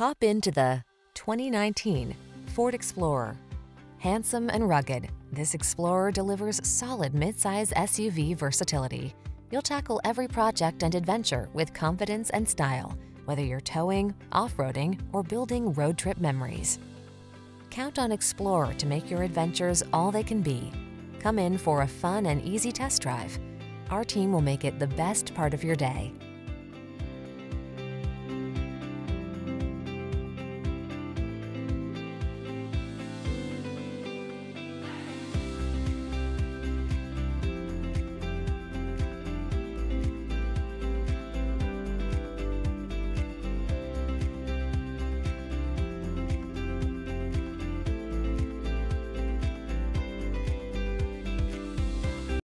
Hop into the 2019 Ford Explorer. Handsome and rugged, this Explorer delivers solid midsize SUV versatility. You'll tackle every project and adventure with confidence and style, whether you're towing, off-roading, or building road trip memories. Count on Explorer to make your adventures all they can be. Come in for a fun and easy test drive. Our team will make it the best part of your day.